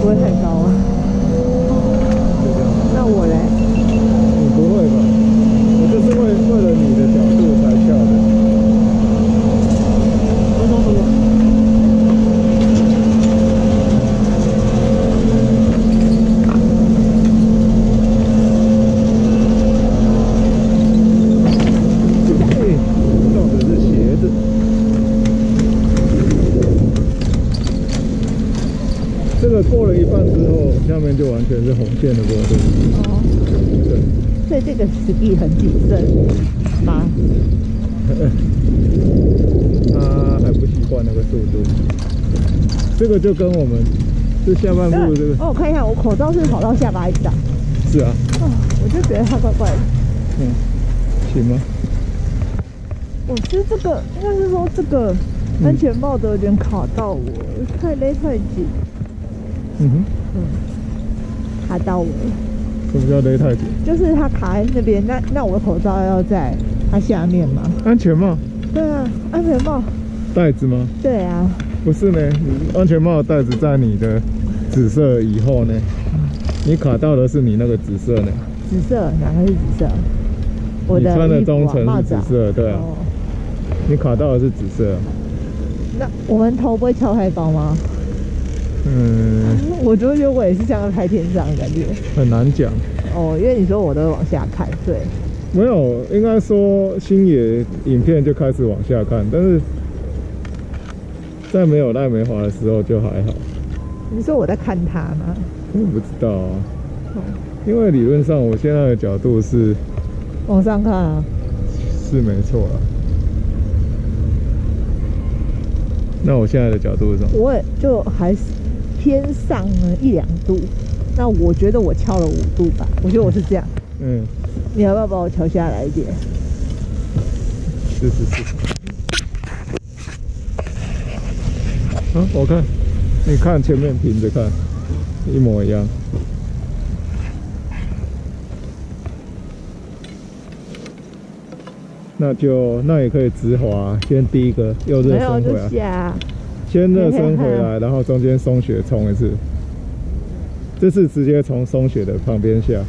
不会太高啊。就这样。那我嘞？你不会吧？我就是为为了你的角度才跳的。我懂不懂？嘿，撞的是鞋子。这个过了一半之后，下面就完全是红线的坡度。哦，对，所以这个实力很谨慎吗？他还不习惯那个速度。这个就跟我们这下半部这个哦，我看一下，我口罩是跑到下巴一直打。是啊，哦，我就觉得它怪怪的。嗯，行吗？我其实这个应该是说这个安全帽都有点卡到我，太勒太紧，嗯哼，嗯卡到我了。什么叫勒太紧？就是它卡在那边，那那我的口罩要在它下面吗？安全帽对啊，安全帽。袋子吗？对啊，不是呢，安全帽的带子在你的紫色以后呢，你卡到的是你那个紫色呢。紫色哪个是紫色？我穿的中层是紫色对啊哦你卡到的是紫色。那我们头不会翘太高吗？嗯，我就觉得我也是像在拍天上的感觉。很难讲。哦，因为你说我都往下看，对。没有，应该说星野影片就开始往下看，但是 在没有赖梅华的时候就还好。你说我在看他吗？我不知道啊，哦因为理论上我现在的角度是往上看啊。是没错了。那我现在的角度是什么？我也就还是偏上了一两度。那我觉得我翘了五度吧，我觉得我是这样。嗯，你要不要把我调下来一点？是是是。啊，我看，你看前面平着看，一模一样。那就那也可以直滑，先第一个又热身回来，下。先热身回来，然后中间松雪冲一次。这次直接从松雪的旁边下。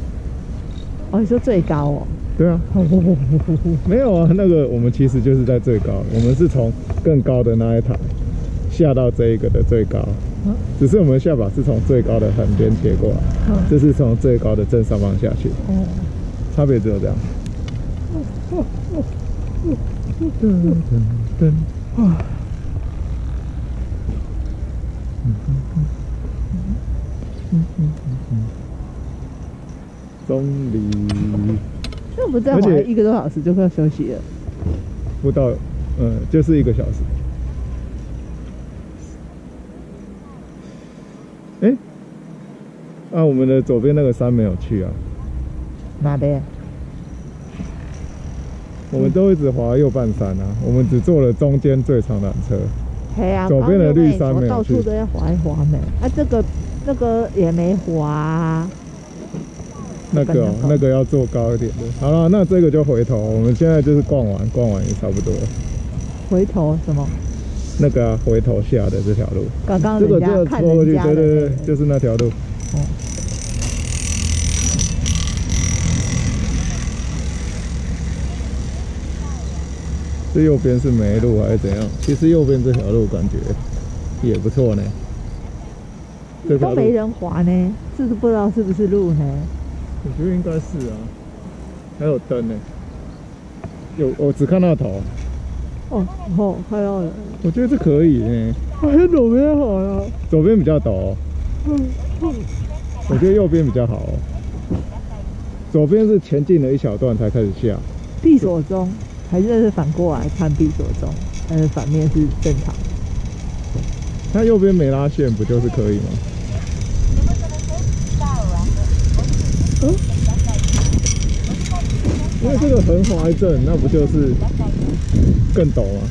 哦，你说最高哦？对啊，没有啊，那个我们其实就是在最高，我们是从更高的那一台下到这一个的最高，嗯。只是我们下巴是从最高的横边切过来，嗯。这是从最高的正上方下去，哦，差别只有这样。噔噔噔，中离那不再而且滑一个多小时就快要休息了。不到，嗯，就是一个小时。哎、啊，我们的左边那个山没有去啊，哪边？我们都一直滑右半山啊，我们只坐了中间最长缆车。嘿啊，左边的绿山没有到处都要滑一滑没？啊，这个那个也没滑啊。那个、哦、那个要坐高一点的。好了，那这个就回头，我们现在就是逛完，逛完也差不多了。回头什么？那个、啊、回头下的这条路，刚刚这个人家看就戳过去，人家的对对对那，个就是那条路。哦这右边是没路还是怎样？其实右边这条路感觉也不错呢。都没人滑呢，这是不知道是不是路呢？我觉得应该是啊，还有灯呢。有，我只看到头，哦哦，看到了，我觉得这可以呢。还是左边好了。左边比较陡哦，我觉得右边比较好哦。左边是前进了一小段才开始下，闭锁中，还是是反过来看闭锁中，但是反面是正常的。它右边没拉线，不就是可以吗？嗯，因为这个横滑一阵，那不就是更陡吗？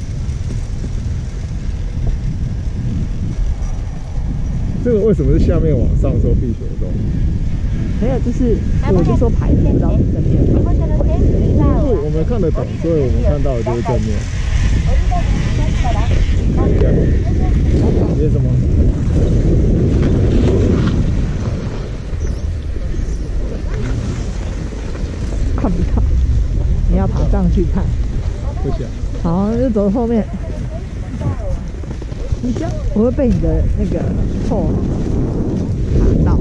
这个为什么是下面往上说避雪中？没有，就是我就说排线，然后正面。因为我们看得懂，所以我们看到的就是正面。接什么？看不到，你要爬上去看。不想。好，就走后面。你这样我会被你的那个破卡到。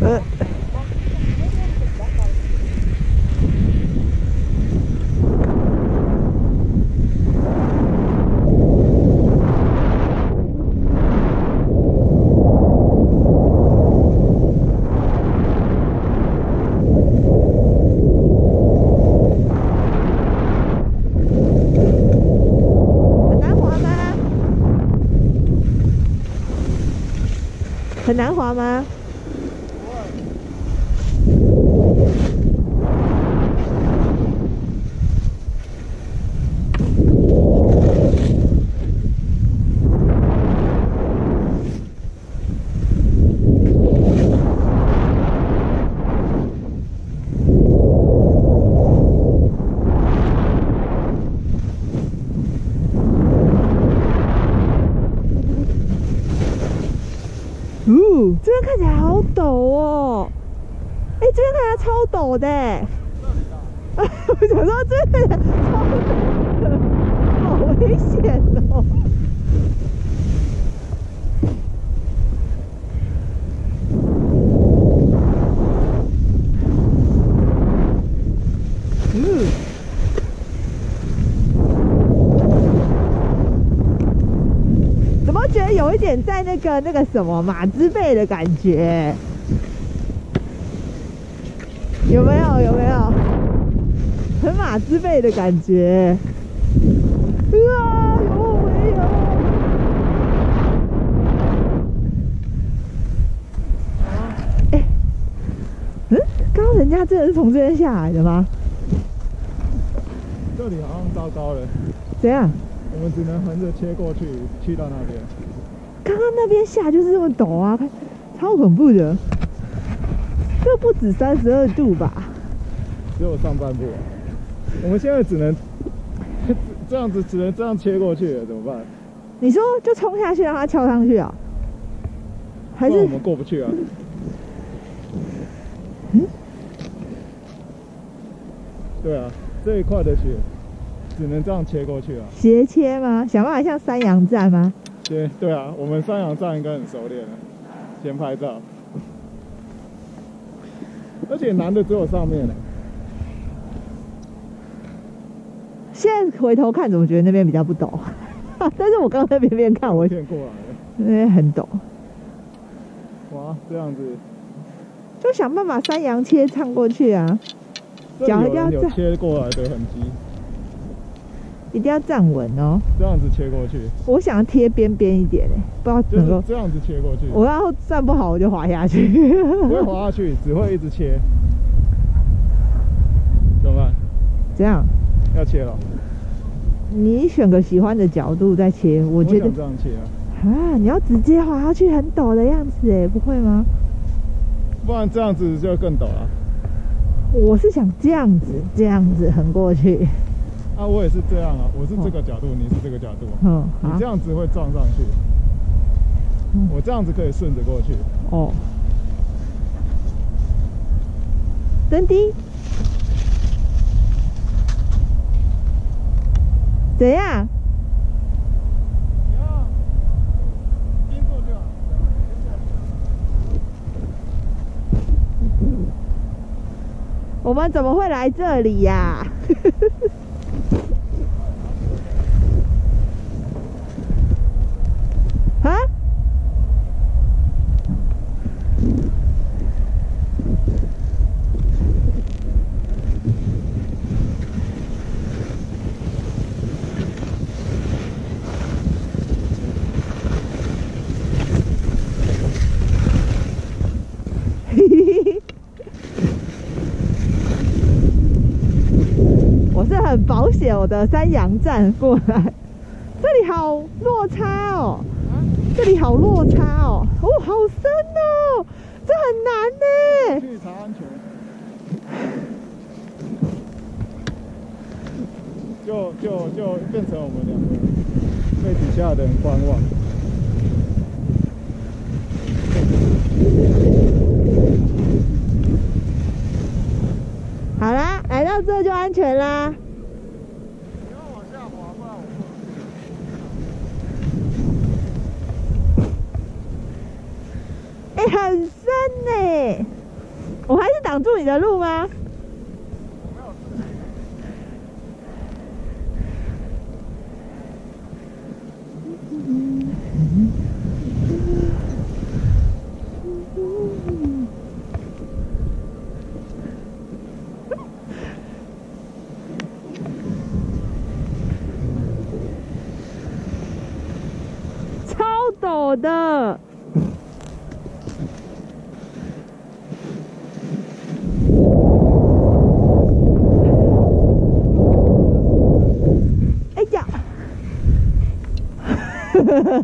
呃。很难滑吗？很难滑吗？呜，这边看起来好陡哦！哎，这边看起来超陡的欸。我想说这边看起来超陡的，好危险哦！嗯。怎么觉得有一点在那个那个什么马之贝的感觉？有没有？有没有？很马之贝的感觉。啊，有没有？哎，嗯，刚刚人家真的是从这边下来的吗？这里好像糟糕了，怎样？我们只能横着切过去，去到那边。刚刚那边下就是这么陡啊，超恐怖的。这不止三十二度吧？只有上半部、啊。我们现在只能 这样子，只能这样切过去了，怎么办？你说就冲下去让它翘上去啊？还是我们过不去啊？嗯？对啊，这一块的雪只能这样切过去啊。斜切吗？想办法像山羊站吗？先对啊，我们山羊站应该很熟练了。先拍照，而且男的只有上面了。现在回头看，怎么觉得那边比较不陡？但是我刚刚在边边看，我骗过来了。那边很陡，哇，这样子，就想办法山羊切唱过去啊，脚要切过来的痕迹，一定要站稳哦。这样子切过去，我想要贴边边一点诶，不知道就能够是。这样子切过去，我要站不好，我就滑下去。不会滑下去，只会一直切。怎么办？这样，要切了？你选个喜欢的角度再切，我我觉得想这样切啊，啊，你要直接滑下去很陡的样子哎，不会吗？不然这样子就更陡了。我是想这样子，这样子横过去。啊，我也是这样啊，我是这个角度，你是这个角度，嗯，你这，样子会撞上去，嗯我这样子可以顺着过去。哦，真的？怎样？你要经过就好。我们怎么会来这里呀、啊？有的三阳站过来。这里好落差哦这里好落差哦。哦好深哦这很难呢。非常安全就就就变成我们两个最底下的人观望。好啦来到这就安全啦。很深呢。我还是挡住你的路吗？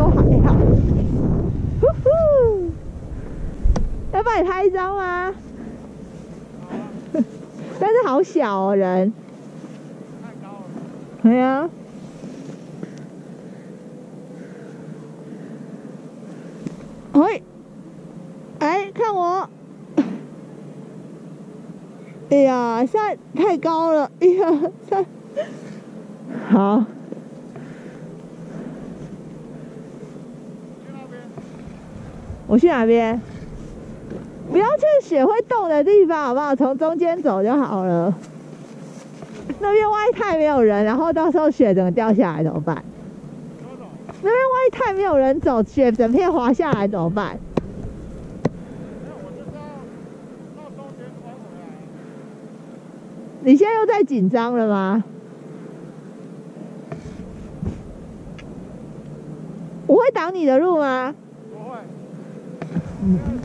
都还好。呼呼，要帮你拍一张吗？但是好小哦，人。太高了。对呀、哎，哎，看我！哎呀，现在太高了！哎呀，太，好，去那边。我去哪边？不要去雪会动的地方，好不好？从中间走就好了。那边万一太没有人，然后到时候雪整个掉下来怎么办？那边万一太没有人走，雪整片滑下来怎么办？你现在又在紧张了吗？我会挡你的路吗？嗯。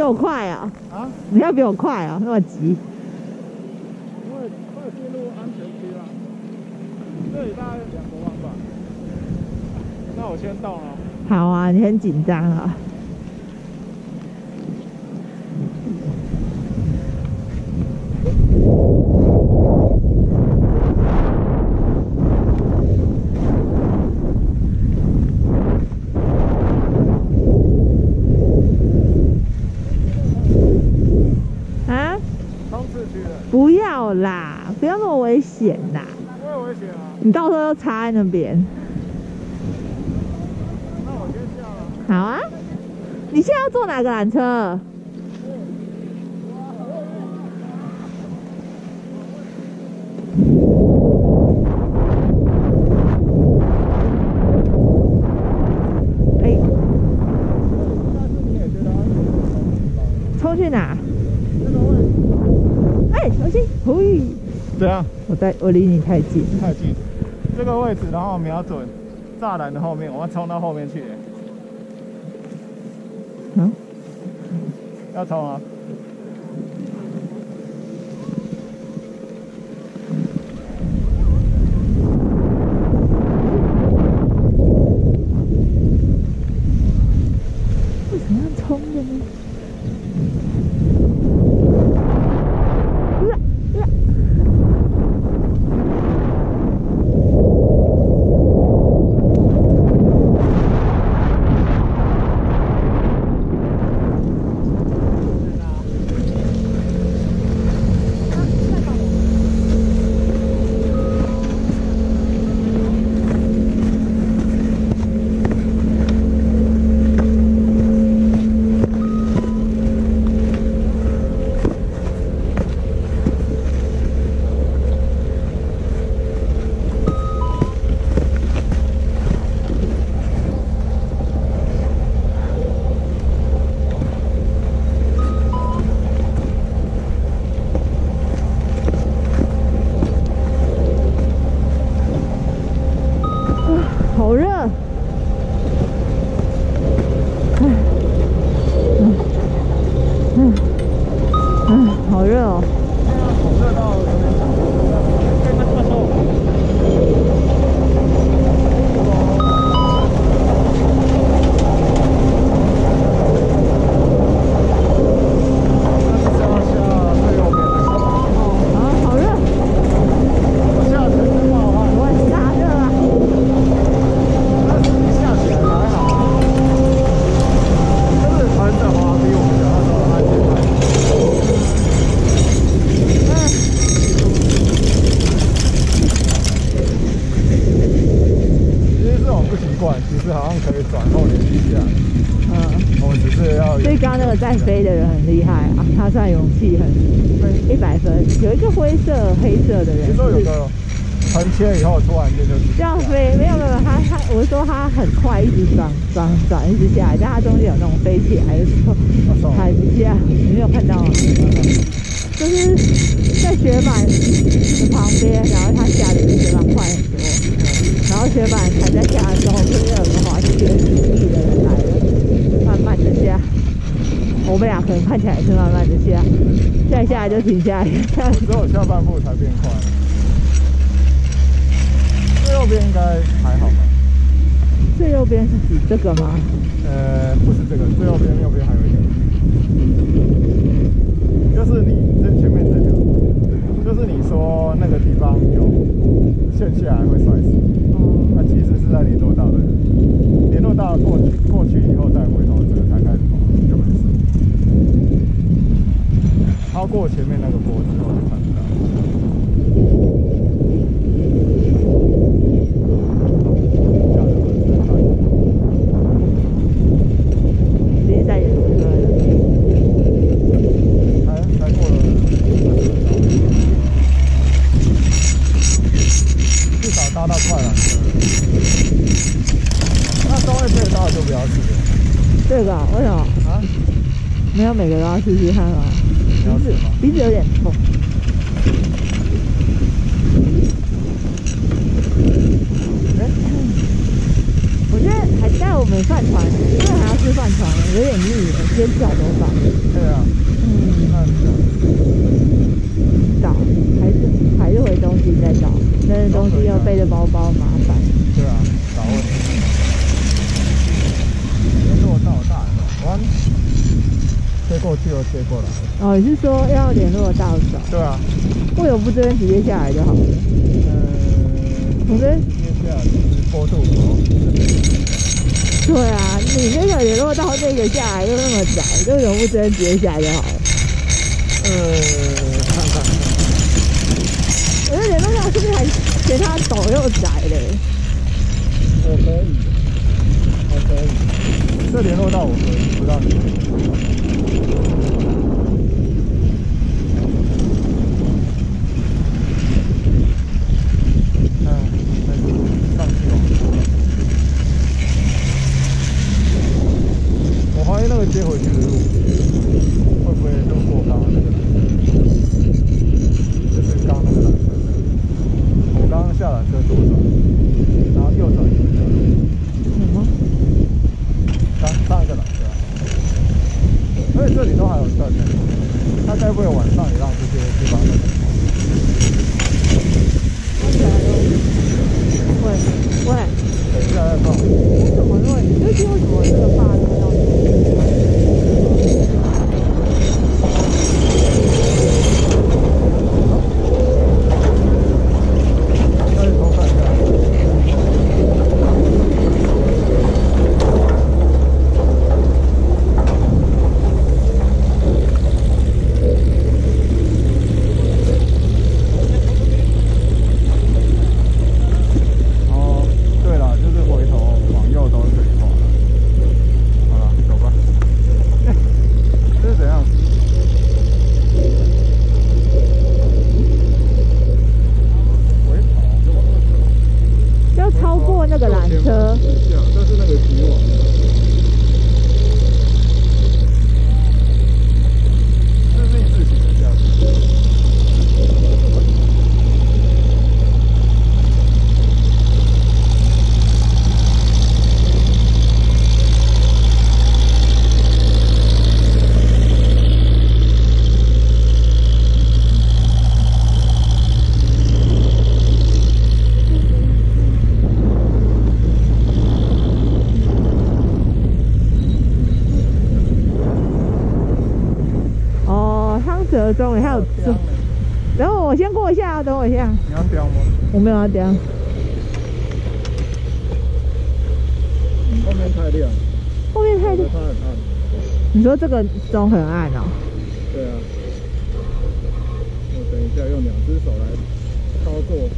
比我快啊！你要比我快啊，那么急。因为快进入安全区了，这里大概两百万吧。那我先到了。好啊，你很紧张啊。在那边。那我先下了。好啊，你现在要坐哪个缆车？哎，冲去哪？哎，小心！嘿，怎样？我在我离你太近。太近。这个位置，然后瞄准栅栏的后面，我要冲到后面去。嗯，要冲啊！一直下，但他中间有那种飞起来的时候，他一直下，你没有看到吗？就是在雪板的旁边，然后他下的比雪板快很多，然后雪板还在下的时候，就有个滑雪技艺的人来了，慢慢的下。我们俩可能看起来是慢慢的下，再下就停下来，只有下半部才变快。最右边应该还好吧？最右边是指这个吗？呃，不是这个，最右边右边还有一个，就是你这前面这个，就是你说那个地方有陷下来会摔死，哦，那其实是在联络道的，联络道过去过去以后再回头，这个才开始跑，就没事。超过前面那个坡之后就看不到。下的很震撼。直接在演歌了。才才过了二十分钟，至少搭到快缆车了。那稍微可以搭的就不要去了这个啊为什么？啊？没嘻嘻哈哈要试试看吗？鼻子你要试吗？鼻子有点痛。哎、我觉得还带我们饭团，因为还要吃饭团，有点腻了，先吃好多饭。对啊，嗯，那你想倒还是还是回东京再倒。正东西要背着包包麻烦。对啊，找问题。联络到大湾，切过去又切过来。哦，你是说要联络到手？对啊，为什么不这边直接下来就好了？嗯，我们接下来就是坡度高。对啊，你那个联络到那个下来又那么窄，为什么不这边直接下来就好了？呃，看看看，我觉得联络到是不是还嫌它陡又窄嘞？我可以，我可以。这联络到我可以，不让你。嗯，那就上去哦。我怀疑那个接回去的路会不会路过刚刚那个？就是刚刚那个缆车。我刚刚下缆车左转，然后右转一个，什么？上上一个缆车啊。而且这里都还有灯呢，他该不会晚上也让这些地方灯？看起来都喂喂，等一下再放。为什么那么？你最近为什么这个发那么要？那就偷看一下。哦，对了，就是回头往右都是这一块。好了，走吧。哎，这是怎样？回头。要超过那个缆车，这是那个局网。这是逆自行的下去。哦，汤泽中还有中，然后我先过一下，等我一下，你要标吗？我没有要这样。后面太亮，后面太亮它很暗。你说这个钟很暗哦，对啊。我等一下用两只手来操作，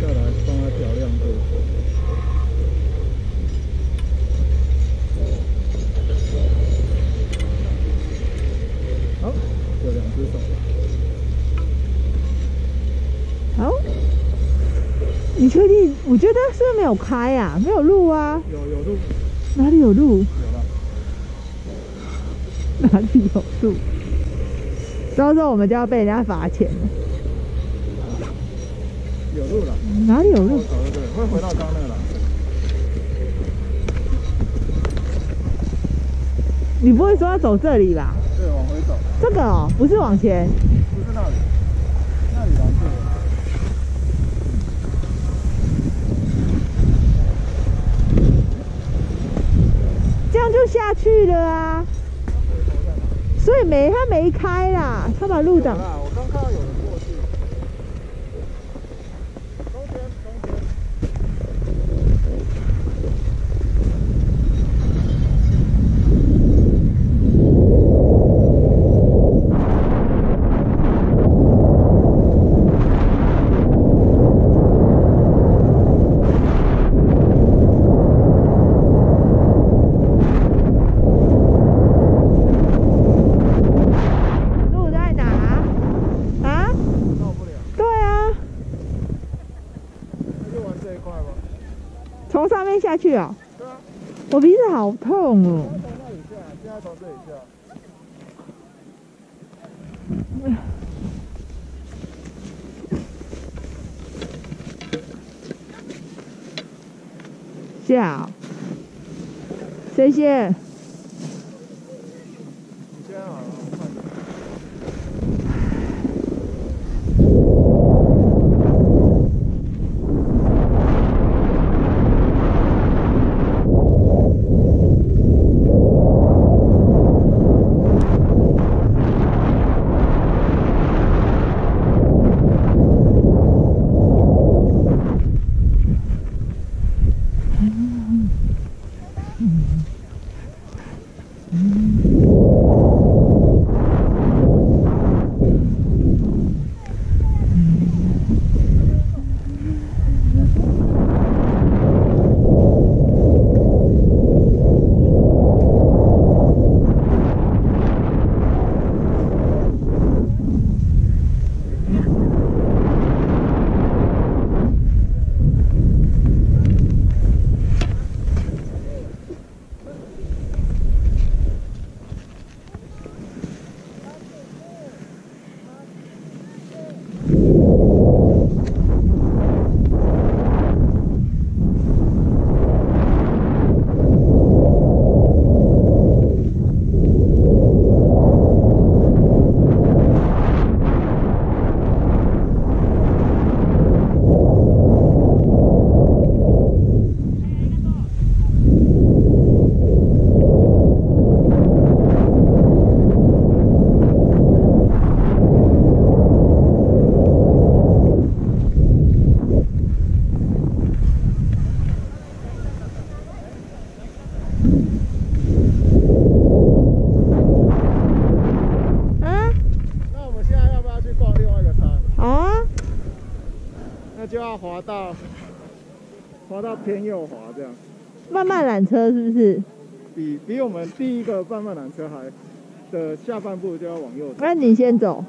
再来帮它调亮度。好，有两只手。好。你确定？我觉得是不是没有开啊？没有路啊？有有路，哪里有路？有了。哪里有路？到时候我们就要被人家罚钱了。有路了。哪里有录哦，？走对对，会回到刚刚那个缆车。你不会说要走这里吧？对，往回走，这个哦，不是往前。不是那里，那里缆车。这样就下去了啊。所以没他没开啦，他把路挡。有啦，我刚看到有人过去。中间，中间。路在哪？啊？到不了，对啊，那就玩这一块吧。从上面下去。啊，我鼻子好痛哦。下，现在从这里下。下哦。谢谢。滑到滑到偏右滑这样，慢慢缆车是不是？比比我们第一个慢慢缆车还的下半部就要往右走。那你先走。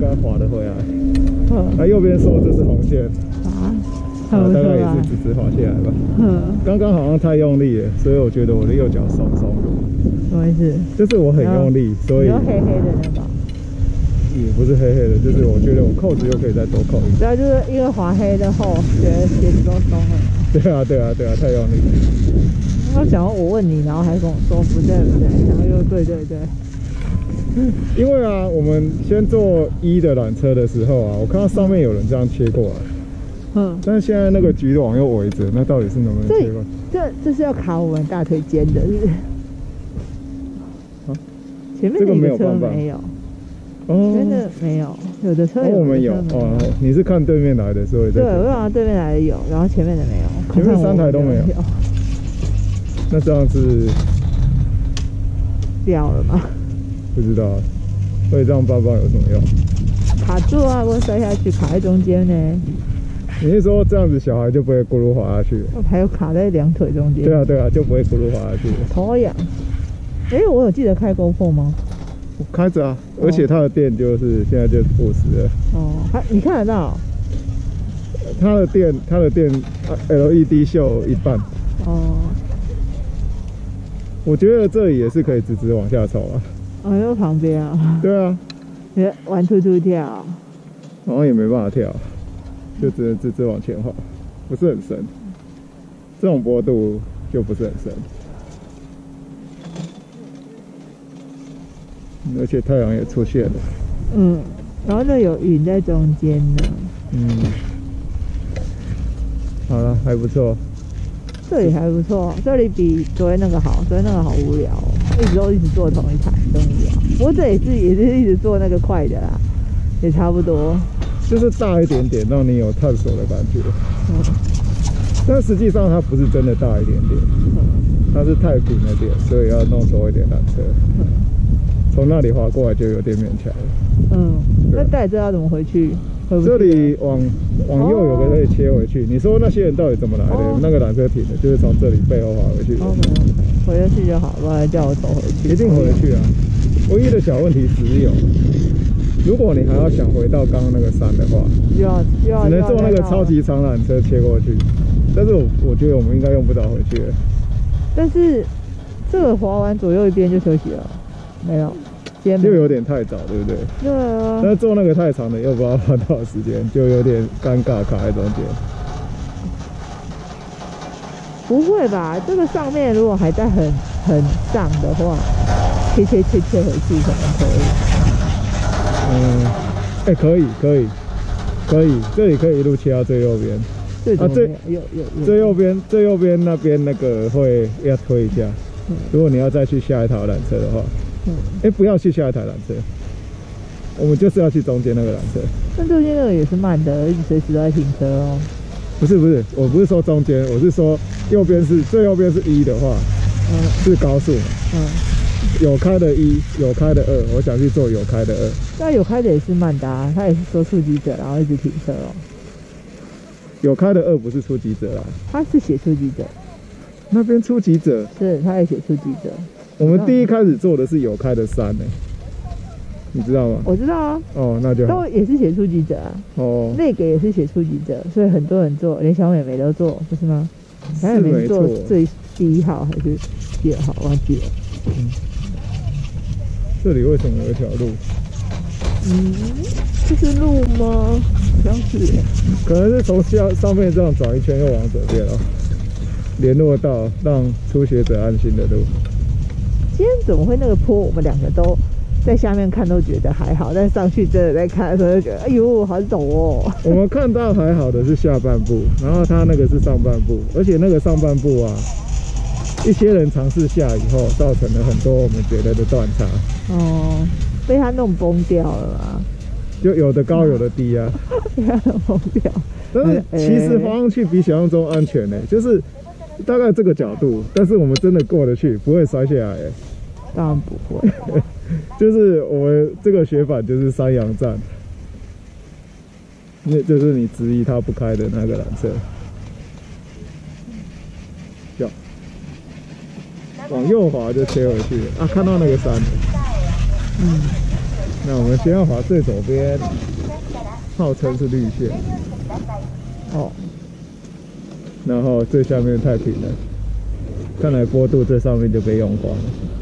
该滑得回来。嗯，那右边说这是红线，啊，大概也是？直直滑下来吧。嗯，刚刚好像太用力了，所以我觉得我的右脚松松的，什么意思？就是我很用力，所以黑黑的那把，也不是黑黑的，就是我觉得我扣子又可以再多扣一点。对啊就是因为滑黑的后，觉得鞋子都松了。对啊，对啊，对啊，太用力。我想要我问你，然后还跟我说不对不对，然后又对对对。因为啊，我们先坐一的缆车的时候啊，我看到上面有人这样切过来，嗯，但是现在那个局网又围着，那到底是能不能切过来？这这是要卡我们大腿间的，是不是？啊？前面这个的车没有办法。没有，哦。真的没有，有的车我们有。哦，你是看对面来的，所以对，我好像对面来的有，然后前面的没有，前面三台都没有。那这样是掉了吗？不知道，所以这样抱抱有什么用？卡住啊，我摔下去卡在中间呢，你是说这样子小孩就不会咕噜滑下去？还有卡在两腿中间。对啊，对啊，就不会咕噜滑下去。头好痒。哎、我有记得开 GoPro 吗？我开着啊，哦而且它的电就是现在就五十了。哦，还你看得到？它的电，它的电啊 LED 秀一半。哦，我觉得这里也是可以直直往下走啊。哦，就旁边啊，对啊，你玩突突跳。好像也没办法跳，就只能直直往前滑，不是很深。这种坡度就不是很深，而且太阳也出现了。嗯，然后那有云在中间呢。嗯，好了，还不错。这里还不错，这里比昨天那个好，昨天那个好无聊、哦，一直都一直坐同一台，真无聊。不过这也是也是一直坐那个快的啦，也差不多。就是大一点点，让你有探索的感觉。嗯但实际上它不是真的大一点点，嗯它是太平了点，所以要弄多一点缆车。从那里滑过来就有点勉强了。嗯，那带着要怎么回去？这里往往右有个可以切回去。你说那些人到底怎么来的？哦那个缆车停的，就是从这里背后滑回去的。OK OK，回得去就好，不然叫我走回去。一定回得去啊！唯一的小问题只有，如果你还要想回到刚刚那个山的话，就要就要只能坐那个超级长缆车切过去。但是我我觉得我们应该用不着回去了。但是这个滑完左右一边就休息了，没有，今天没就有点太早，对不对？对啊但，是坐那个太长的又不知道花多少时间，就有点尴尬卡在中间。不会吧？这个上面如果还在很很上的话，切切切切回去可能可以。嗯，哎、可以，可以，可以，这里可以一路切到最右边。最怎么最没有？有有有最右边，最右边那边那个会要推一下。嗯如果你要再去下一套缆车的话，嗯，哎、不要去下一台缆车，我们就是要去中间那个缆车。那中间那个也是慢的，一直随时都在停车哦。不是不是，我不是说中间，我是说右边是最右边是一的话嗯是高速嘛，嗯，有开的一，有开的二，我想去做有开的二。那有开的也是慢的啊，他也是说触及者，然后一直停车哦。有开的二不是初级者啦，他是写初级者，那边初级者，是他也写初级者。我们第一开始做的是有开的山呢、你知道吗？我知道啊，哦，那就好都也是写初级者啊，哦，那个也是写初级者，所以很多人做，连小美眉都做，不是吗？小美是没眉做。最第一号还是第二号，忘记了。嗯这里为什么有一条路？嗯，这是路吗？好像是。可能是从下上面这样转一圈又往左边了，联络到让初学者安心的路。今天怎么会那个坡？我们两个都在下面看都觉得还好，但上去真的在看的时候就觉得，哎呦，好陡哦。我们看到还好的是下半部，然后他那个是上半部，而且那个上半部啊，一些人尝试下以后，造成了很多我们觉得的断差，哦，被他弄崩掉了嘛，就有的高有的低啊。被他弄崩掉。但是其实滑上去比想象中安全呢、就是大概这个角度，但是我们真的过得去，不会摔下来、欸。当然不会。就是我们这个学法就是山羊站，那就是你质疑它不开的那个缆车，要。往右滑就切回去。啊，看到那个山了。嗯，那我们先要滑最左边，号称是绿线，哦，然后最下面太平了，看来坡度最上面就被用光了。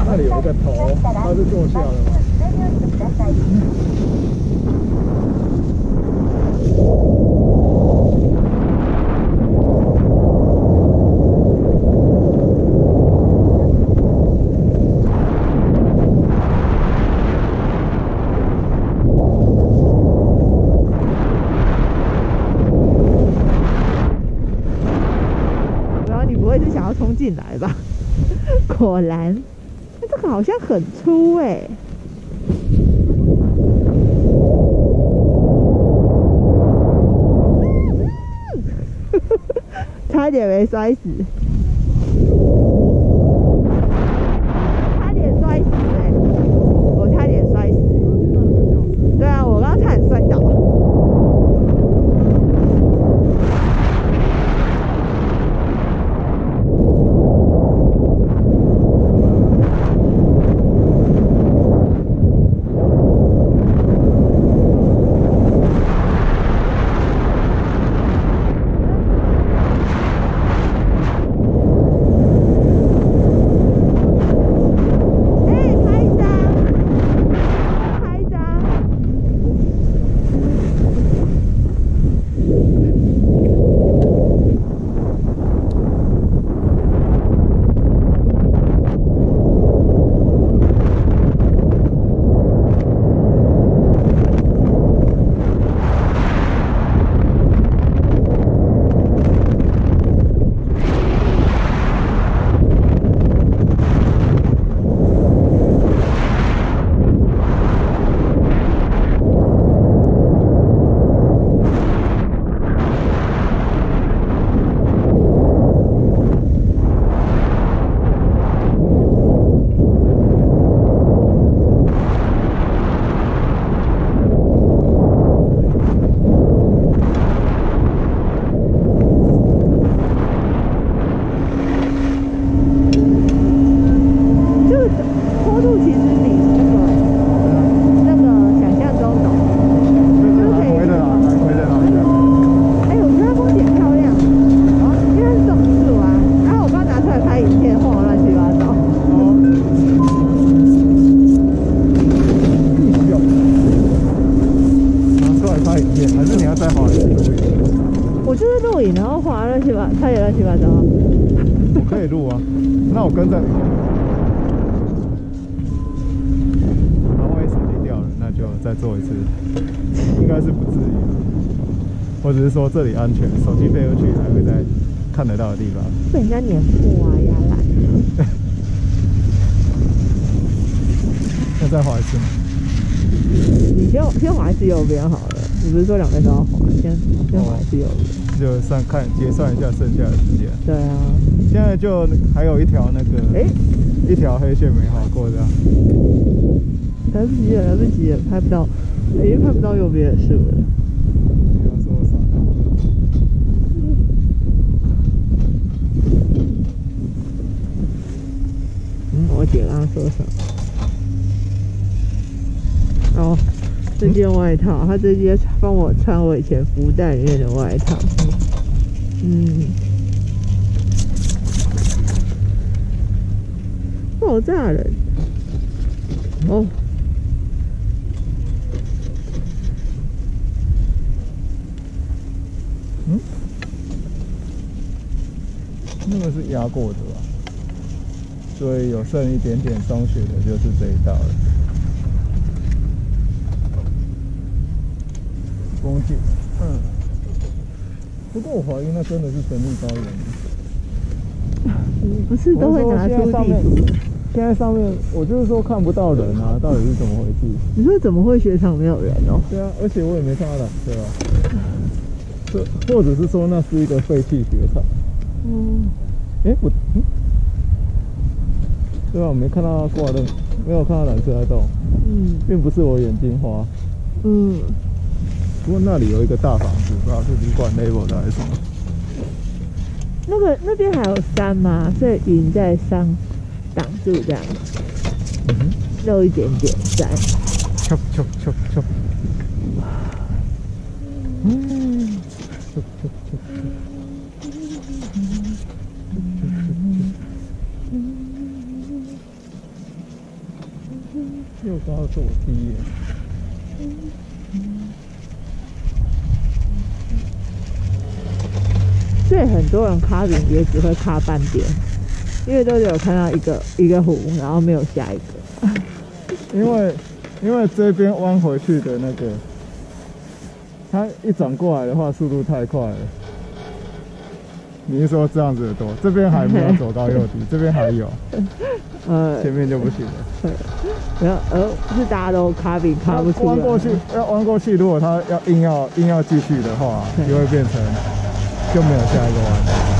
那里有一个头它是坐下的吗まっすぐ滑り降りてください。然后你不会是想要冲进来吧？果然，那这个 好像很粗哎、差点没摔死，这里安全，手机飞过去还会在看得到的地方。被人家碾破啊，压烂。那再滑一次吗？你先先滑一次右边好了，你不是说两边都要滑，先先滑一次右边。就算看结算一下剩下的时间。对啊，现在就还有一条那个，哎、一条黑线没滑过这样。来不及了，来不及了，拍不到，已经拍不到右边的树了。不要说啥。刚说什么？哦，这件外套，他这件帮我穿我以前福袋里面的外套。嗯，爆炸人。哦，嗯那个是压过的吧？所以有剩一点点松雪的，就是这一道了。风景，嗯。不过我怀疑那真的是神秘高原。不是都会拿出地图？现在上面，我就是说看不到人啊，到底是怎么回事？你说怎么会雪场没有人哦？对啊，而且我也没看到缆车啊。这或者是说那是一个废弃雪场？嗯，哎、我，嗯，对啊，我没看到它挂灯，没有看到缆车在动，嗯并不是我眼睛花。嗯，不过那里有一个大房子，不知道是旅馆 level 的还是什么。那个那边还有山吗？所以云在山挡住这样，嗯，露一点点山。嗯。高又低耶，所以很多人卡饼也只会卡半边，因为都有看到一个一个湖，然后没有下一个。因为因为这边弯回去的那个，它一转过来的话，速度太快了。你是说这样子的多？这边还没有走到右低，这边还有，呃，前面就不行了。然后呃，是大家都卡比卡不出来。弯过去，要弯过去，如果它要硬要硬要继续的话，就会变成就没有下一个弯，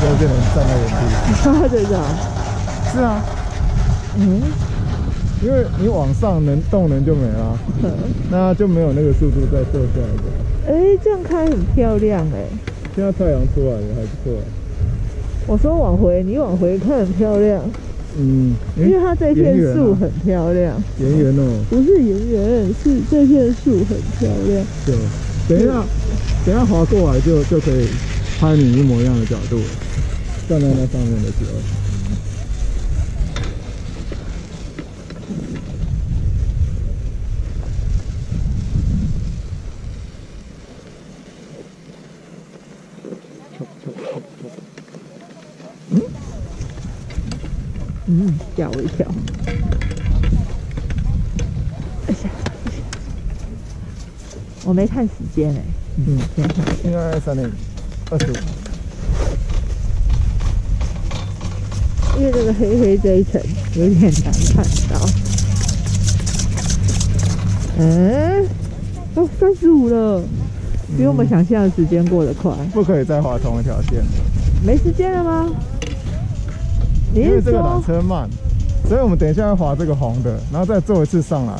就会变成站在原地。真的啊，是啊，嗯，因为你往上能动能就没了啊，那就没有那个速度再做下来的。哎，这样开很漂亮哎。现在太阳出来了，还不错。我说往回，你往回看很漂亮，嗯，因为它这片树很漂亮，圆圆哦。不是圆圆，是这片树很漂亮。对，等一下，等一下滑过来就就可以拍你一模一样的角度，站在那上面的时候。嗯，吓我一跳。哎呀，我没看时间哎。嗯，先看应该三点二十五。因为这个黑黑这一层有点难看到。嗯，哦，三十五了，比我们想象的时间过得快。不可以再划同一条线，没时间了吗？因为这个缆说车慢，所以我们等一下要滑这个红的，然后再坐一次上来，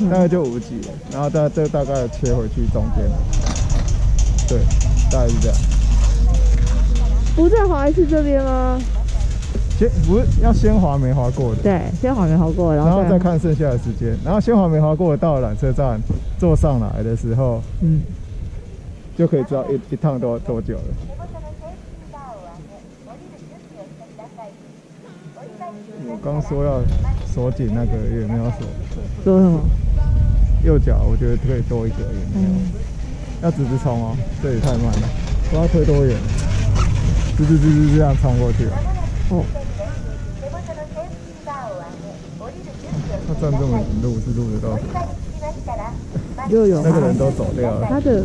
嗯大概就五级了，然后再再大概切回去中间。对，大概是这样。不再滑一次这边吗？先不是要先滑没滑过的，对，先滑没滑过，然然后后再再看剩下的时间，然后先滑没滑过的到了缆车站坐上来的时候，嗯，就可以知道一一趟多多久了。刚说要锁紧那个也没有锁，说什么？右脚我觉得可以多一个也没有，嗯，要直直冲哦，这里太慢了，不知道推多远，直直直直这样冲过去。了。哦，他他站这么远路是路得到？又有那个人都走掉了，他的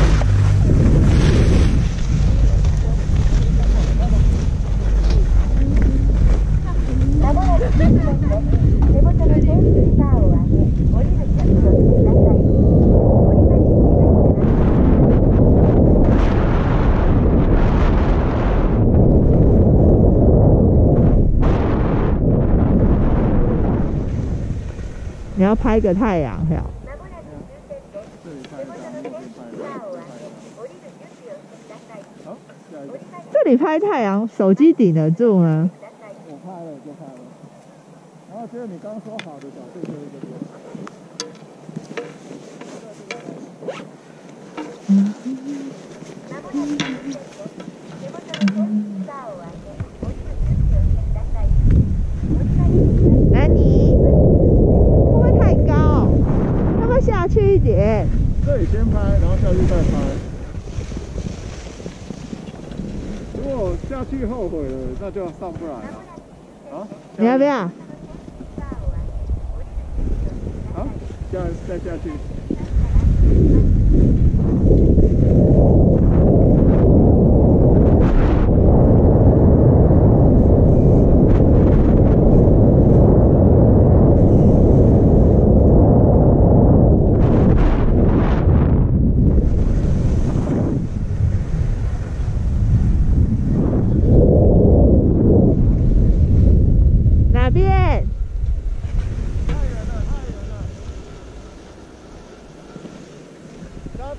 ださい。好，下一个。这里拍太阳，手机顶得住吗？ 老是，你刚说好的，角度就是对。嗯。什么？会不会太高？要不要下去一点？这里，如果下去后悔了，那就要上不来了。啊？你要不要？好，下再下去。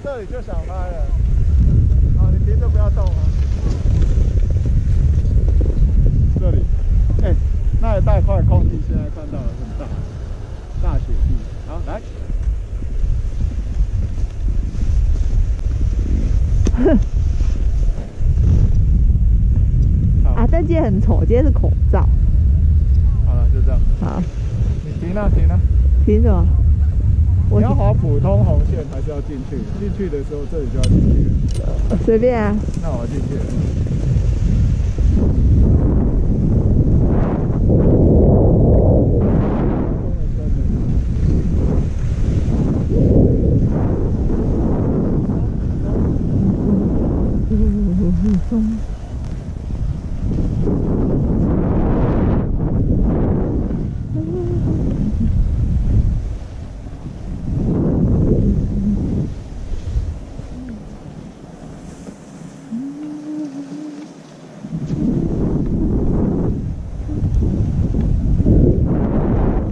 这里就想拍了。好，你停着不要动哦。这里，哎、那一大块空地现在看到了很大，大雪地。好，来。好啊，但今天很丑，今天是口罩。好了，就这样。好，你停啊停啊！凭什么？我你要划普通红线还是要进去？进去的时候这里就要进去了。随便啊。那我进去了。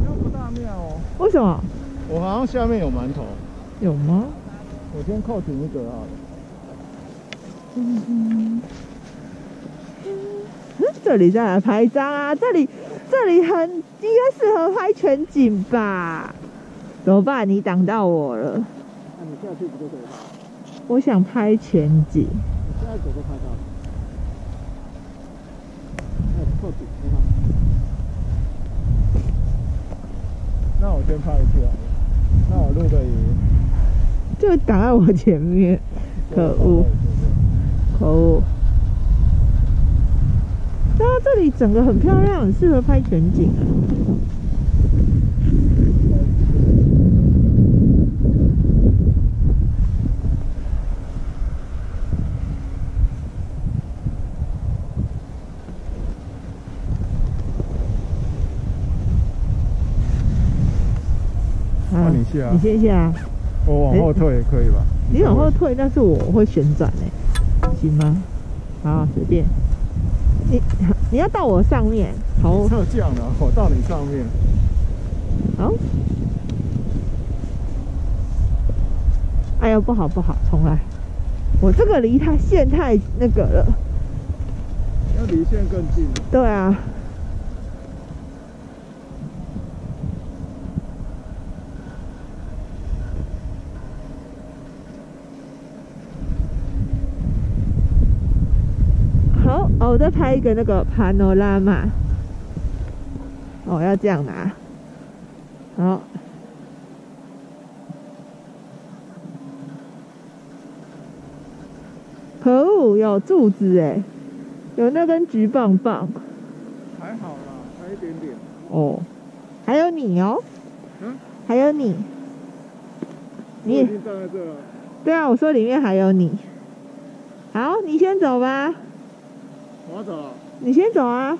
又不大妙哦。为什么？我好像下面有馒头，有吗？我先扣紧一个好了。嗯，这里再来拍一张啊！这里，这里很应该适合拍全景吧？怎么办？你挡到我了。那你下去不就可以拍？我想拍全景。你现在走都拍到了。哎，扣紧，很好。那我先拍一次。那我录个影。就挡在我前面，可恶，可恶！对啊，这里整个很漂亮，很适合拍全景啊。换你下啊你先下。我往后退也可以吧？你往后退，但是我会旋转呢，行吗？好，随便。你 你要到我上面，好还有这样的，我到你上面。好。哎呦，不好不好，重来。我这个离它线太那个了。要离线更近。对啊。好，哦，我再拍一个那个 panorama。哦，要这样拿。好。可恶，有柱子哎，有那根橘棒棒。还好啦，还一点点。哦，还有你哦，嗯，还有你，你已经站在这了。对啊，我说里面还有你。好，你先走吧，我走。你先走啊。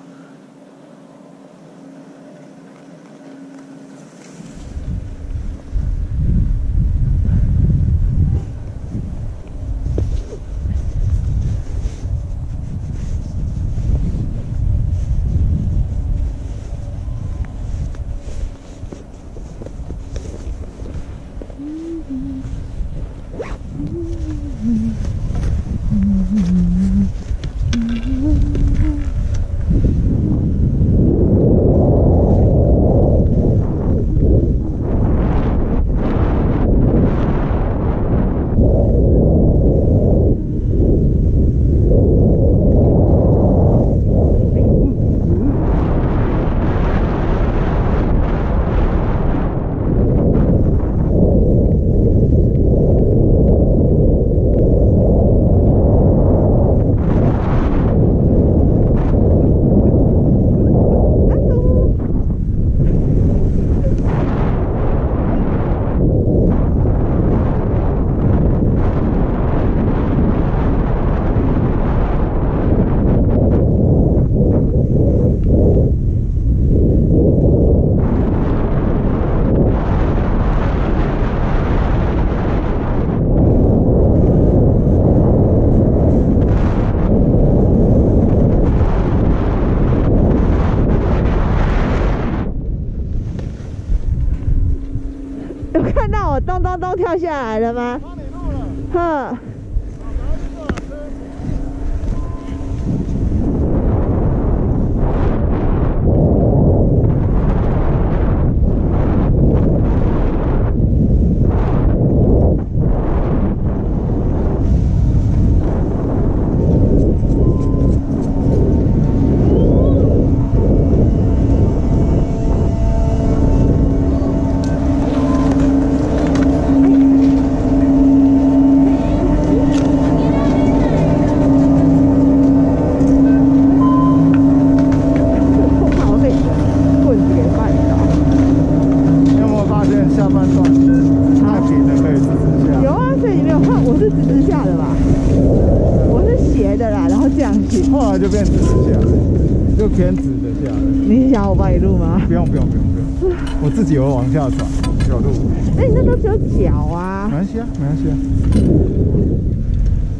往下转，有路，哎、你那都只有脚啊没，关系啊，没关系啊。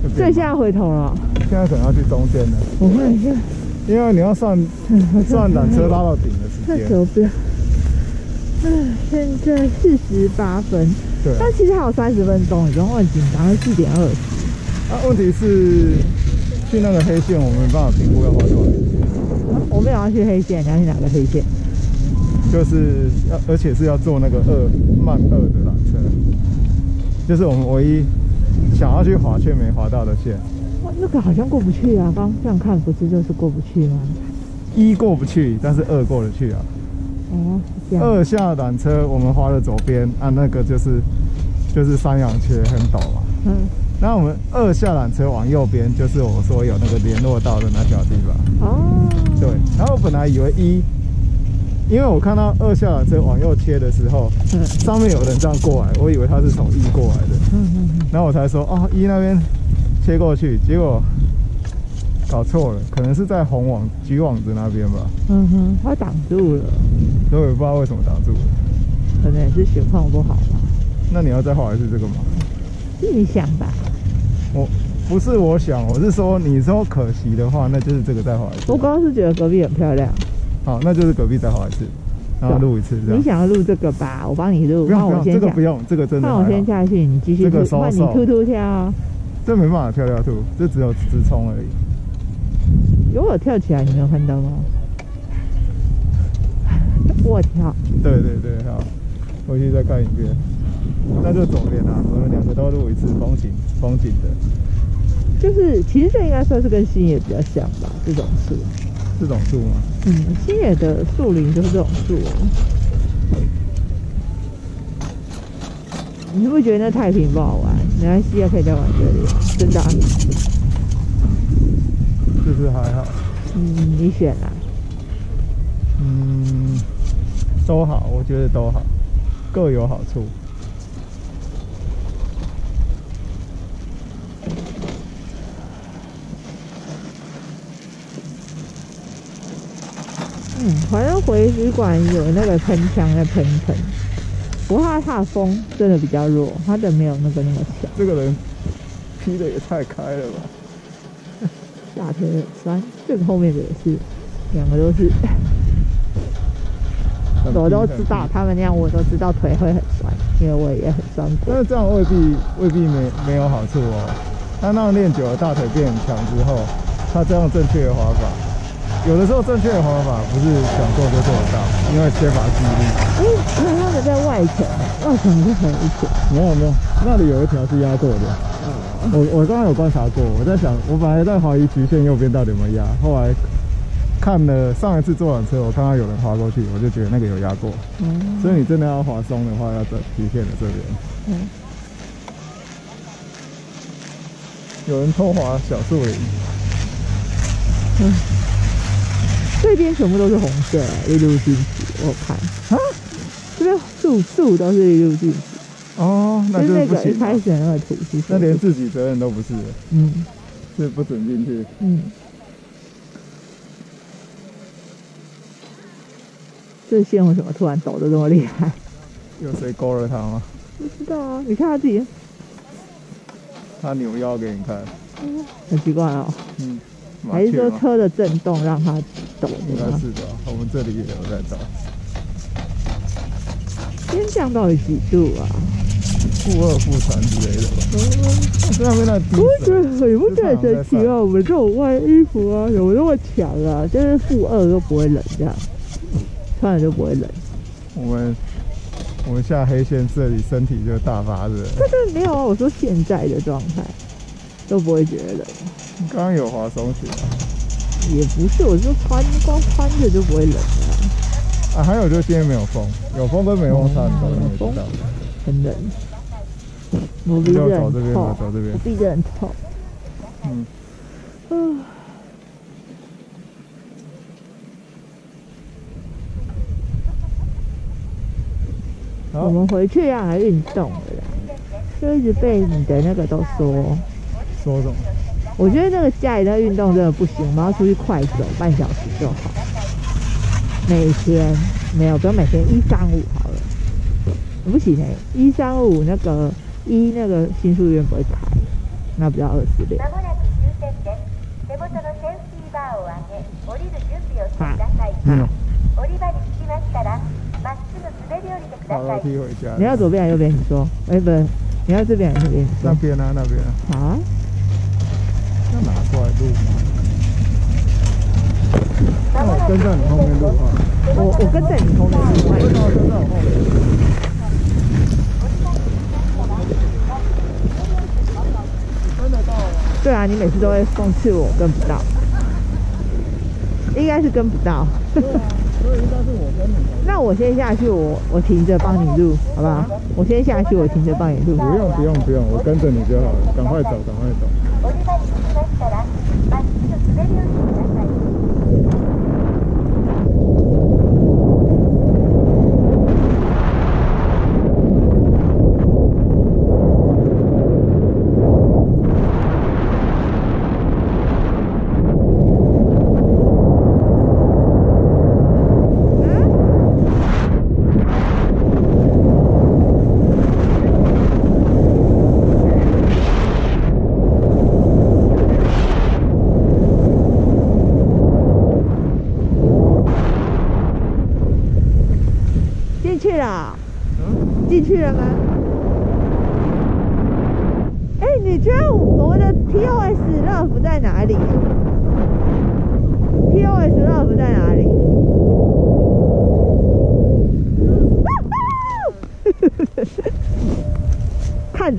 就所以现在回头了。现在可能要去中间了，我看一下，因为你要算算缆车拉到顶的看时间。手表。嗯，现在四十八分，对啊，但其实还有三十分钟，你不用很紧张，四点二十。啊，问题是去那个黑线，我们没办法评估要花多少钱，我没有要去黑线，你要去哪个黑线？就是要而且是要坐那个二慢二的缆车，就是我们唯一想要去滑却没滑到的线。哇，那个好像过不去啊！刚这样看不是就是过不去吗？一过不去，但是二过得去啊。哦，是这样。二下缆车我们滑了左边，啊，那个就是就是山羊缺很陡嘛。嗯，那我们二下缆车往右边，就是我说有那个联络道的那条地方。哦，对，然后我本来以为一，因为我看到二下缆车往右切的时候，嗯上面有人这样过来，我以为他是从一过来的，嗯嗯嗯，然后我才说哦一那边切过去，结果搞错了，可能是在红网橘网子那边吧，嗯哼，他挡住了，所以我也不知道为什么挡住了。可能也是情况不好吧？那你要再画一次这个吗？是你想吧？我不是我想，我是说你说可惜的话，那就是这个再画一次我。刚刚是觉得隔壁很漂亮，好，那就是隔壁再画一次，然后录一次这样。你想要录这个吧？我帮你录，不用不用，那我先下这个不，用，这个真的那我先下去，你继续这个吐，换你收手突突跳啊。这没办法跳跳兔，这只有直冲而已。有我跳起来，你没有看到吗？我跳，对对对，好，回去再看一遍。那就左边啊，我们两个都录一次风景风景的就是其实这应该算是跟星野比较像吧，这种树。这种树吗。嗯，新野的树林就是这种树哦。你是不是觉得那太平不好玩？没关系啊，可以再玩这里，真的啊、就是还好，嗯，你选啦、嗯，都好，我觉得都好，各有好处。嗯，反正回旅馆有那个喷枪在喷喷，不过它它的风真的比较弱，他的没有那个那么强，这个人劈的也太开了吧！大腿很酸。这个后面的也是，两个都是，我都知道，。他们那样我都知道腿会很酸，因为我也很酸过但。是这样未必未必没没有好处哦。他那样练久了，大腿变很强之后，他这样正确的滑法，有的时候正确的方法不是想做就做得到，因为缺乏肌力。哎，那他们在外层，外层是很危险。没有没有，那里有一条是压过的。我我刚刚有观察过，我在想，我本来在怀疑局限右边到底有没有压，后来看了上一次坐缆车，我看到有人滑过去，我就觉得那个有压过。嗯，所以你真的要滑松的话，要在局限的这边。嗯有人偷滑小树林，这边全部都是红色，一路进去，我看。啊，这边树树都是一路进去，哦，那就就是是不行。啊。那个一开始的那个土是那连自己责任都不是，嗯。是不准进去。嗯，这线为什么？突然抖得这么厉害？有谁勾了他吗？不知道啊，你看他自己，他扭腰给你看，很奇怪哦，嗯，麻还是说车的震动让它抖应该？是的。我们这里也有在抖，天降到底几度啊？负二、负三之类的吧。在那边那低我觉，得很不觉得很神奇啊？我们这种外衣服啊，有那么强啊？就是负二都不会冷，这样穿了就不会冷。我们我们下黑线这里身体就大发热。但是没有啊，我说现在的状态都不会觉得。冷，刚刚有滑松鞋也不是，我说穿光穿着就不会冷啊，啊，还有就是今天没有风，有风跟没风差很多，你也知道。很冷。我鼻子就很走这边走这边我鼻子很痛。嗯，嗯，好。我们回去要来运动的啦，就一直被你的那个都说，说什么？我觉得那个家里的运动真的不行，我们要出去快走半小时就好。每天没有，不用每天一三五好了，不行哎、一三五那个一那个新书院不会开，那不要二十六。好了，踢回家。你要左边还是右边？你说，哎、欸，不，你要这边还是这边？那边啊，那边啊。好啊。那我跟在你后面录啊。我我跟在你后面另外为什么跟在我后面？对啊，你每次都会讽刺我跟不到，应该是跟不到。那我先下去，我我停着帮你录，好不好？我先下去，我停着帮你录。不用不用不用，我跟着你就好了，赶快走赶快走。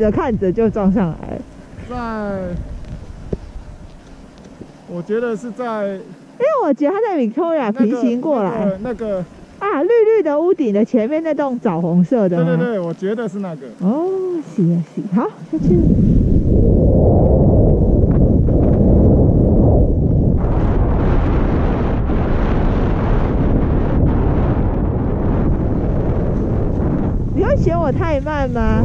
着看着就撞上来了，在，我觉得是在因为我觉得他在 Victoria 平行过来、那个那个，啊，绿绿的屋顶的前面那栋枣红色的？对对对，我觉得是那个。哦，行啊是，好下去嫌我太慢吗？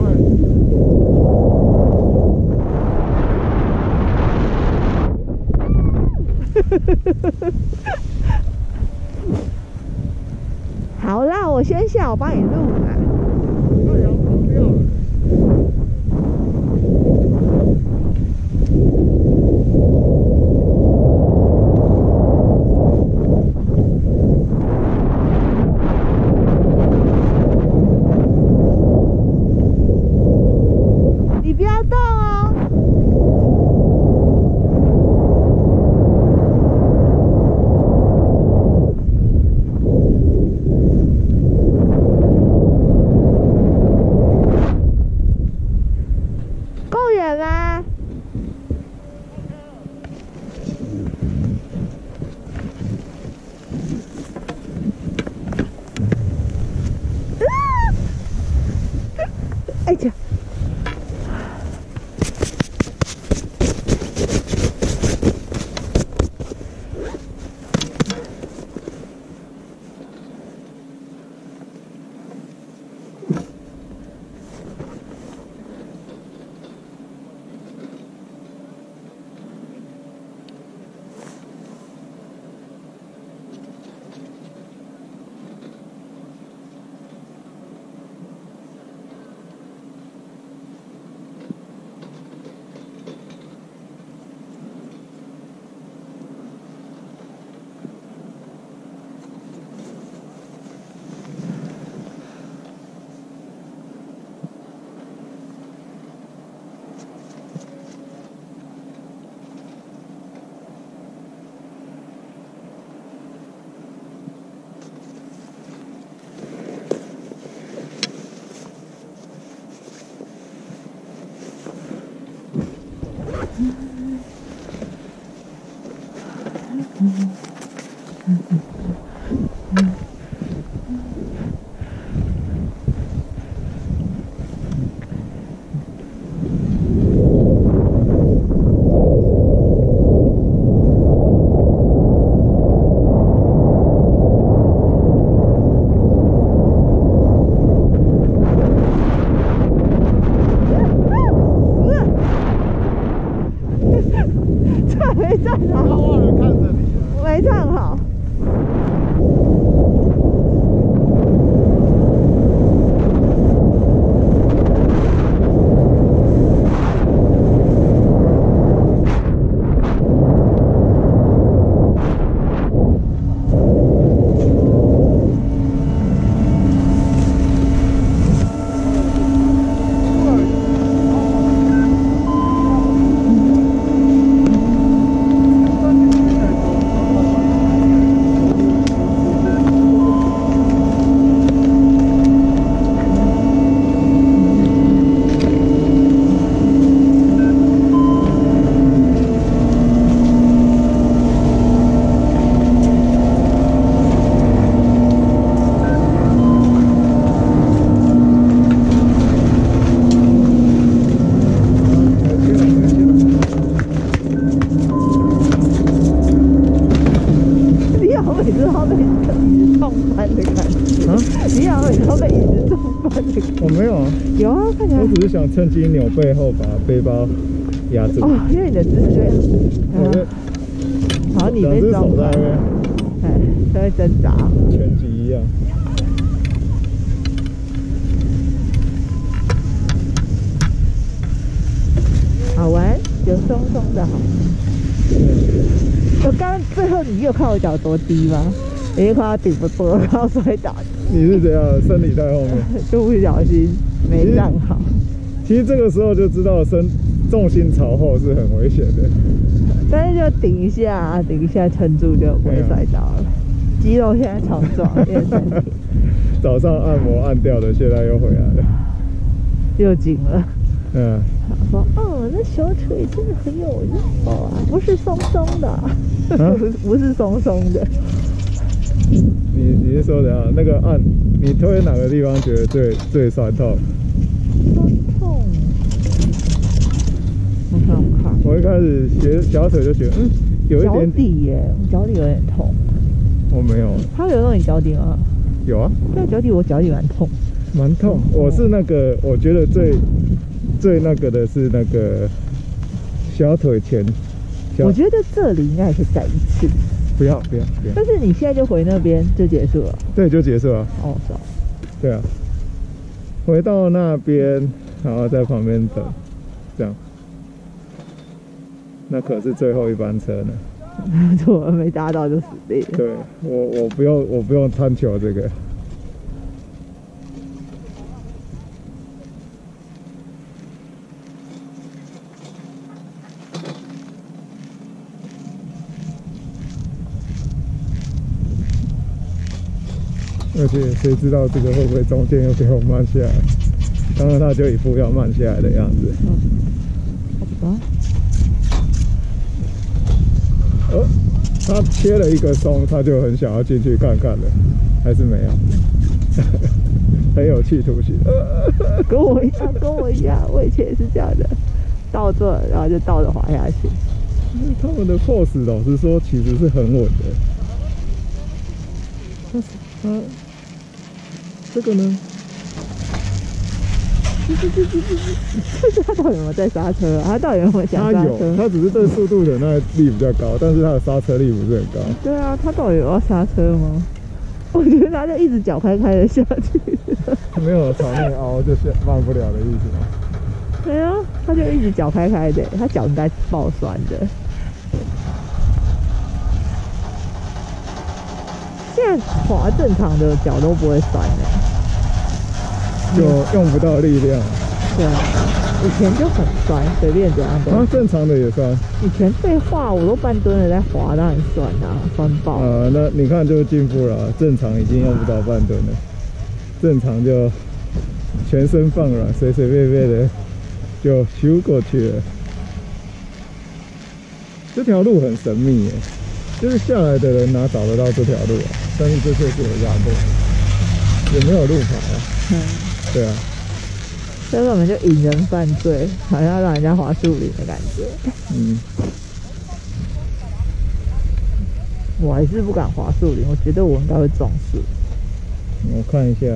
好啦，我先下，我帮你录嘛。机扭背后把背包压住。哦，因为你的姿势就好像你两只被撞翻手在那，边哎，它会挣扎。拳击一样。好玩，有松松的好。我刚刚最后你有看我脚多低吗？因为快要顶不住了，然后摔倒，你是怎样？身体在后面。就不小心没站好。其实这个时候就知道身重心朝后是很危险的。但是就顶一下，顶一下撑住就不会摔倒了。肌肉现在超壮，早上按摩按掉的，现在又回来了。又紧了。嗯，他说，哦，那小腿真的很有用啊，不是松松的，不是不是松松的。你你是说的啊？那个按你推哪个地方觉得最最酸痛？酸痛。我看我看，我一开始学小腿就觉得，嗯，有一脚点底耶，我脚底有点痛。我没有，他有弄你脚底吗？有啊，对，脚底我脚底蛮痛。蛮痛。我是那个，我觉得最最那个的是那个小腿前，小我觉得这里应该也可以再一次，不要不要不要，但是你现在就回那边就结束了。对，就结束了。哦，是哦。对啊，回到那边，然后在旁边等，这样。那可是最后一班车呢。我们没搭到就死定了。对我，我不用，我不用贪求这个。而且谁知道这个会不会中间又给我慢下来？刚刚他就一副要慢下来的样子。差不多。呃，他切了一个松，他就很想要进去看看了，还是没有，很有企图心。跟我一样，跟我一样，我以前也是这样的，倒坐，然后就倒着滑下去。他们的 pose 老实说其实是很稳的。但是他这个呢？他到底有没有在刹车啊？他到底有没有想刹他有，车？他只是对速度的那个力比较高，但是他的刹车力不是很高。对啊，他到底有要刹车吗？我觉得他就一直脚开开的下去。没有朝内凹就是慢不了的意思吗。对啊，他就一直脚开开的，他脚应该爆酸的。现在滑正常的脚都不会酸的。就用不到力量。对啊，以前就很酸，随便怎样都。啊，正常的也算。以前废话，我都半蹲了在滑，当然酸啊，酸爆。呃，那你看就进步了啊，正常已经用不到半蹲了，正常就全身放软，随随便便的就修过去了。这条路很神秘耶，就是下来的人哪找得到这条路啊？但是这确实有压迫，也没有路牌啊。嗯，对啊，这根本就引人犯罪，好像让人家滑树林的感觉。嗯，我还是不敢滑树林，我觉得我应该会撞树。我看一下，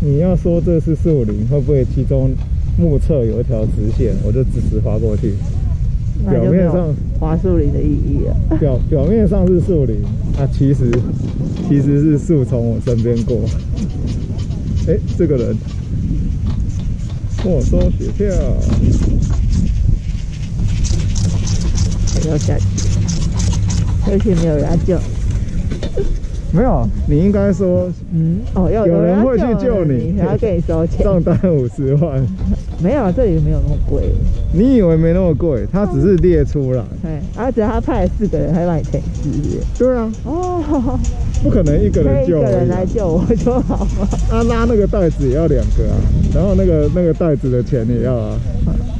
你要说这是树林，会不会其中目测有一条直线，我就直直滑过去？表面上滑树林的意义了。表表面上是树林啊，其实其实是树从我身边过。哎、这个人没收雪票，还要下去，而且没有人要救。没有，你应该说嗯，哦，要有人要会去救你，你还要跟你收钱。账单五十万，没有，这里没有那么贵。你以为没那么贵？他只是列出来。对，而且他派了四个人，他就帮你乘四，是不是？对啊，哦，不可能一个人救一个人来救我就好了。他拉那个袋子也要两个啊，然后那个那个袋子的钱也要啊，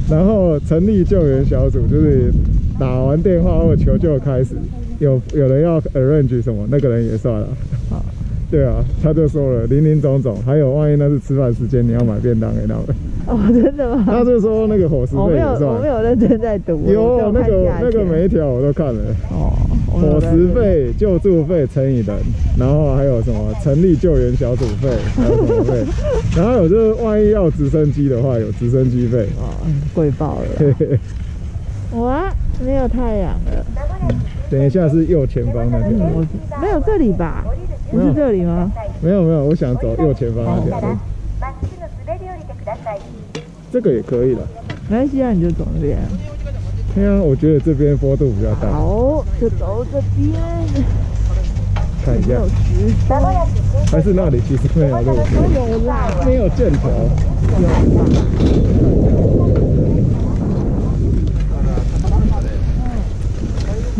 然后成立救援小组，就是打完电话或求救开始，有有人要 arrange 什么，那个人也算了。好对啊，他就说了林林总总，还有万一那是吃饭时间，你要买便当给他们，哦，真的吗？他就说那个伙食我没有，费也算我没。有认真在读。有那个那个每一条我都看了，哦，我没有伙食费、救助费乘以人，然后还有什么成立救援小组费，还有什么费，然后有就是万一要直升机的话，有直升机费。啊，贵爆了。嘿嘿嘿哇，没有太阳了。等一下是右前方那嗯，条，我没有这里吧？不是这里吗？没有没有，我想走右前方那から条，まっすぐ滑り降りてください。这个也可以了。没关系啊，你就走那边。对啊，我觉得这边坡度比较大，好，就走这边。看一下有，石まもなく新还是那里其实没有路，都有啦，没有箭头。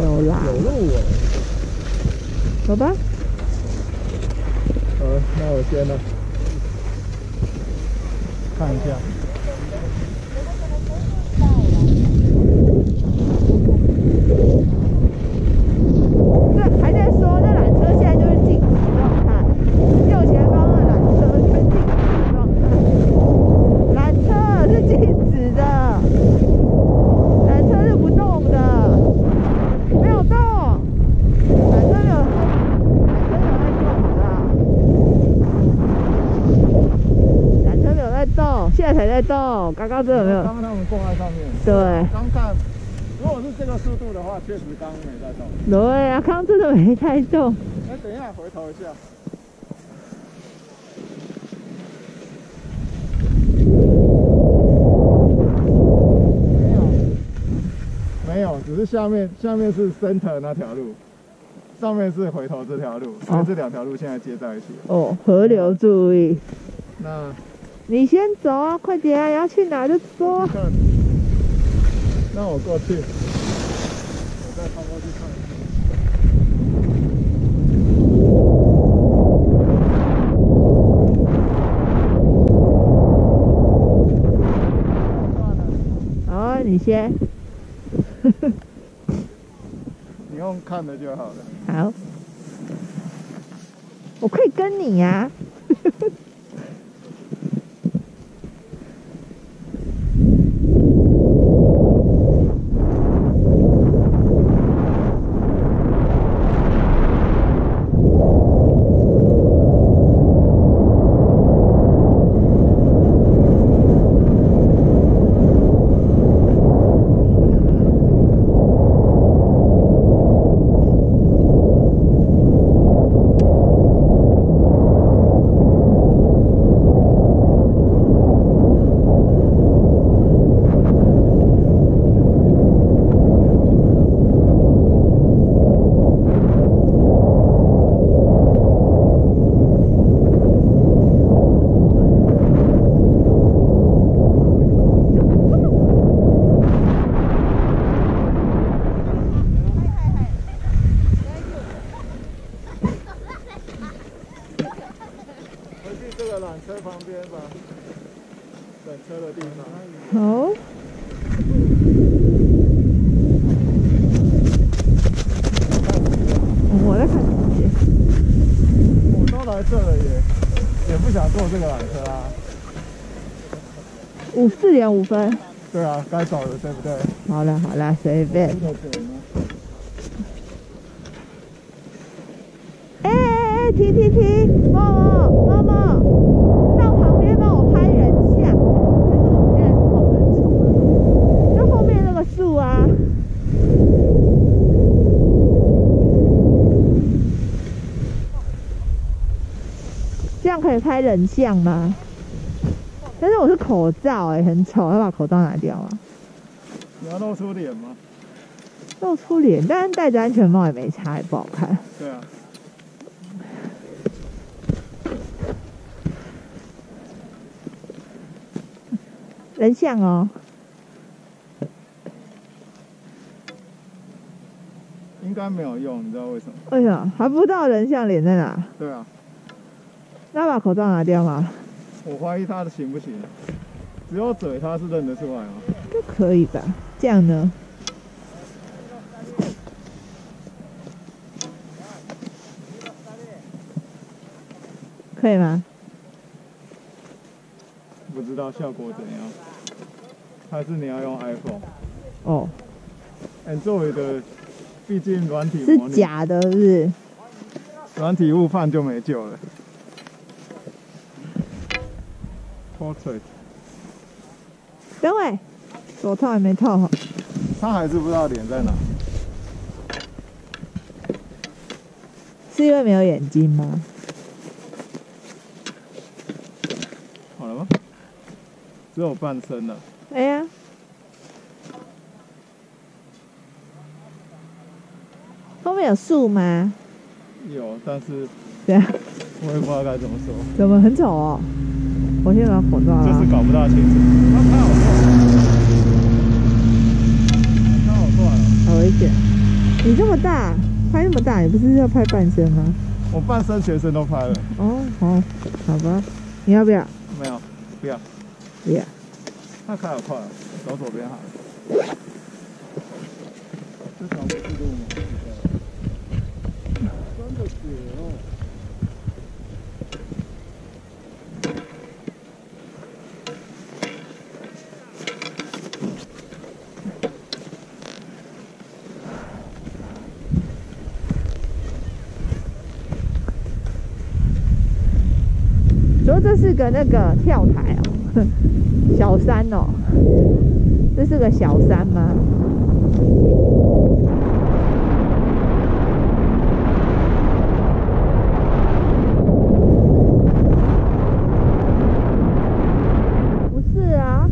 有啦，有路哎，走吧。好，那我先了，看一下。这还在说，那缆车现在就是静止状态，右前方的缆车是静止状态，缆车是静止的，缆车是不动的，没有动，缆车没有，缆车没有在动的，缆车没有在动，现在才在动，刚刚真的没有，刚刚他们挂在上面，对刚看，如果是这个速度的话，确实刚刚没在动。对啊，刚刚真的没在动。哎，等一下，回头一下。没有，没有，只是下面下面是 center 那条路，上面是回头这条路，所以这两条路现在接在一起。哦，河流注意。那你先走啊，快点啊！你要去哪就说那我过去，我再跑过去看。好啊，你先。你用看的就好了。好。我可以跟你呀、回五分。对啊，该少的对不对？好了好了，随便。哎哎哎，停停停！猫猫猫猫，到旁边帮我拍人像，拍个好点好人像。就后面那个树啊，这样可以拍人像吗？但是我是口罩哎、很丑，要把口罩拿掉啊？你要露出脸吗？露出脸，但是戴着安全帽也没差，也不好看。对啊。人像哦，应该没有用，你知道为什么？为什么还不知道人像脸在哪？对啊，那把口罩拿掉吗？我怀疑他的行不行？只有嘴他是认得出来吗？就可以吧？这样呢？可以吗？不知道效果怎样？还是你要用 iPhone？哦，Android 的，毕竟软体是假的，是不是？软体误判就没救了。Portrait，等会，手套还没套好。他还是不知道脸在哪。是因为没有眼睛吗？好了吗？只有半身了。哎呀，后面有树吗？有，但是对啊，我也不知道该怎么说，怎么很丑哦？我先把口罩啊。就是搞不大清楚。他拍好快，他好快哦！好危险！你这么大，拍那么大，你不是要拍半身吗？我半身全身都拍了，哦，好，好吧。你要不要？没有，不要。不要。他开好快哦，走左边好了。这条不是路吗？真的雪这是个那个跳台哦，小山哦，这是个小山吗？不是啊，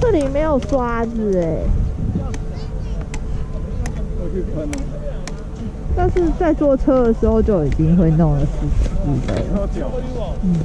这里没有刷子哎，但是在坐车的时候就已经会弄了湿湿的。嗯。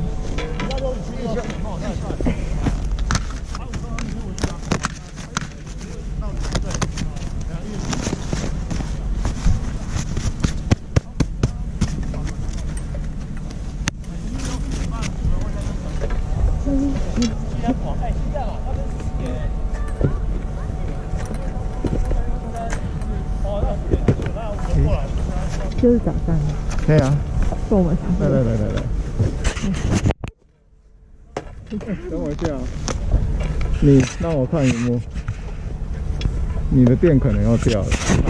就是早上可以啊，跟我们差不多。来来来来来。等我一下啊，你让我看有没有，你的电可能要掉了。